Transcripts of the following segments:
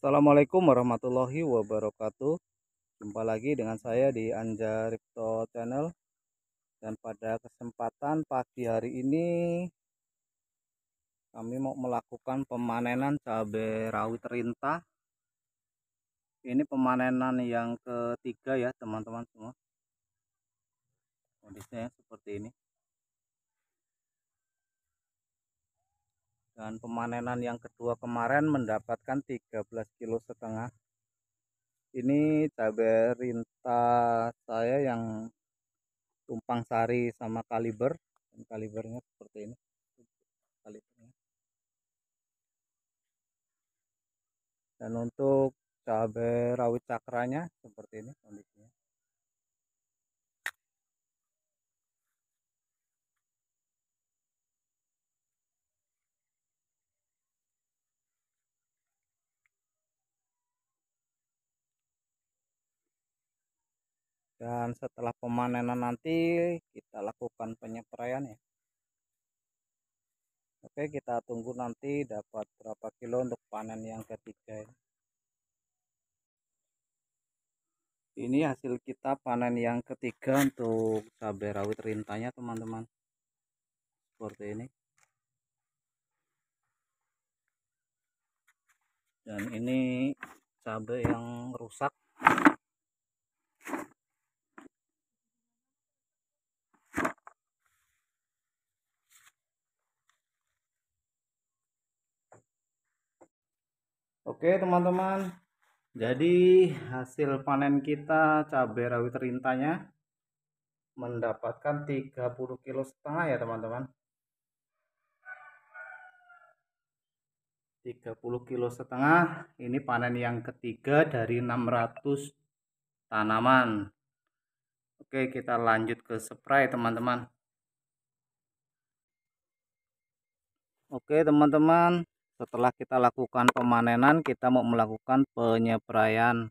Assalamualaikum warahmatullahi wabarakatuh. Jumpa lagi dengan saya di Anja Ripto Channel. Dan pada kesempatan pagi hari ini Kami mau melakukan pemanenan cabai rawit rintah. Ini pemanenan yang ketiga ya teman-teman semua. Kondisinya seperti ini dan pemanenan yang kedua kemarin mendapatkan 13 kilo setengah. Ini cabai rinta saya yang tumpang sari sama kaliber. Dan kalibernya seperti ini. Kalibernya. Dan untuk cabai rawit cakranya seperti ini kondisinya dan setelah pemanenan nanti kita lakukan penyepraian ya. Oke kita tunggu nanti dapat berapa kilo untuk panen yang ketiga ini. Ini hasil kita panen yang ketiga untuk cabai rawit rintanya teman-teman. Seperti ini. Dan ini cabai yang rusak Oke teman-teman. Jadi hasil panen kita cabai rawit rintanya Mendapatkan 30 kilo setengah ya teman-teman. 30 kilo setengah. Ini panen yang ketiga dari 600 tanaman. Oke kita lanjut ke spray teman-teman. Oke teman-teman setelah kita lakukan pemanenan kita mau melakukan penyepraian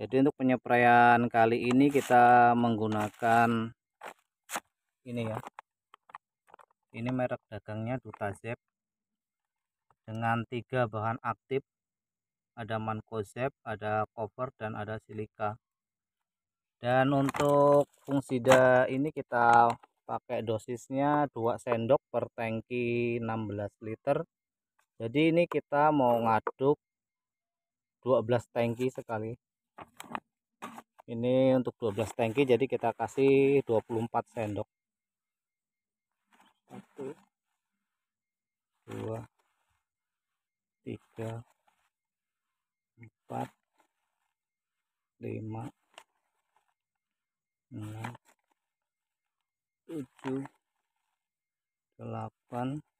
jadi untuk penyepraian kali ini kita menggunakan ini ya. Ini merek dagangnya Dutazep dengan tiga bahan aktif ada mancozeb ada cover dan ada silika dan untuk fungsida ini kita pakai dosisnya 2 sendok per tangki 16 liter jadi ini kita mau ngaduk 12 tangki sekali. Ini untuk 12 tangki jadi kita kasih 24 sendok. 1 2 3 4 5 6 7 8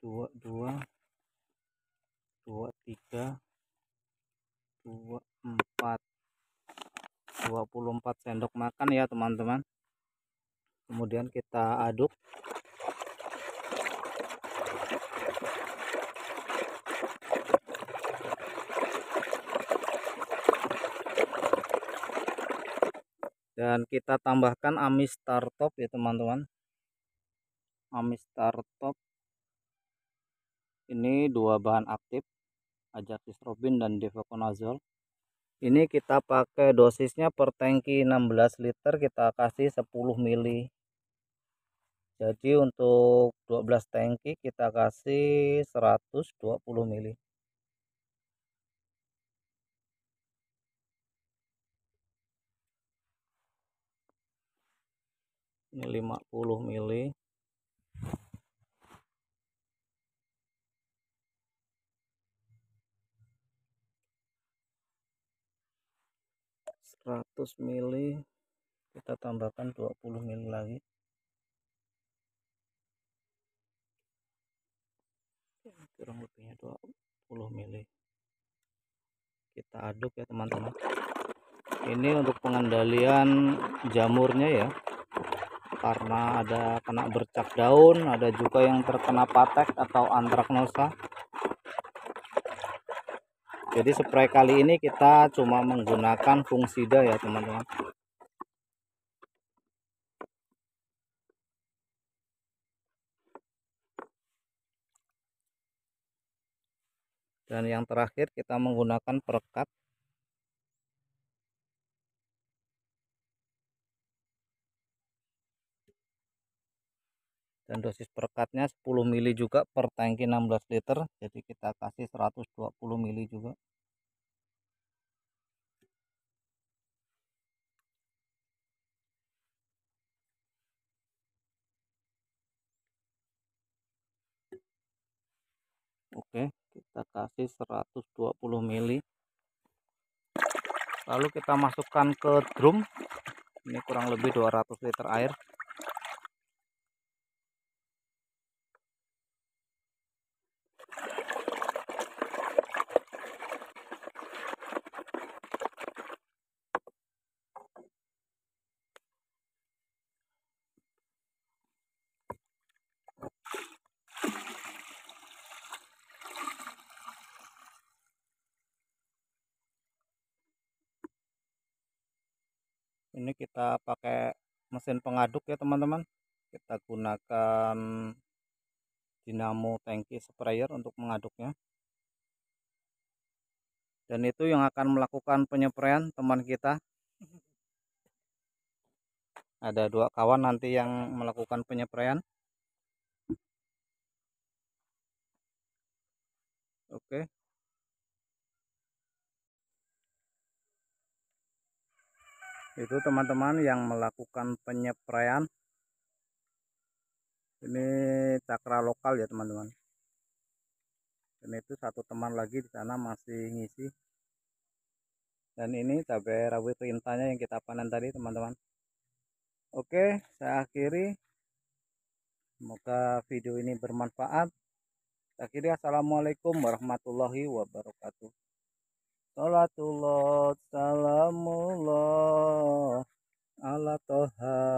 dua dua. Dua tiga. Dua empat. Dua puluh empat sendok makan ya teman-teman. Kemudian kita aduk. Dan kita tambahkan amis startop ya teman-teman. Amis startop ini dua bahan aktif ajaxistrobin dan devaconazole ini kita pakai dosisnya per tangki 16 liter kita kasih 10 mili. Jadi untuk 12 tangki kita kasih 120 mili. Ini 50 mili 100 mili kita tambahkan 20 mili lagi. Kurang lebihnya 20 mili. Kita aduk ya teman-teman. Ini untuk pengendalian jamurnya ya karena ada kena bercak daun ada juga yang terkena patek atau antraknosa jadi spray kali ini kita cuma menggunakan fungsida ya teman-teman. Dan yang terakhir kita menggunakan perekat dan dosis perekatnya 10 mili juga per tangki 16 liter. Jadi kita kasih 120 mili juga. Oke kita kasih 120 mili. Lalu kita masukkan ke drum. Ini kurang lebih 200 liter air ini kita pakai mesin pengaduk ya teman-teman. Kita gunakan dinamo tangki sprayer untuk mengaduknya. Dan itu yang akan melakukan penyepraian teman kita. Ada dua kawan nanti yang melakukan penyepraian oke itu teman-teman yang melakukan penyepraian ini cakra lokal ya teman-teman. Dan itu satu teman lagi di sana masih ngisi. Dan ini cabai rawit rintanya yang kita panen tadi teman-teman. Oke saya akhiri. Semoga video ini bermanfaat. Saya akhiri assalamualaikum warahmatullahi wabarakatuh Salatullah salamullah ala toha